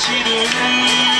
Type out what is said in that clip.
走る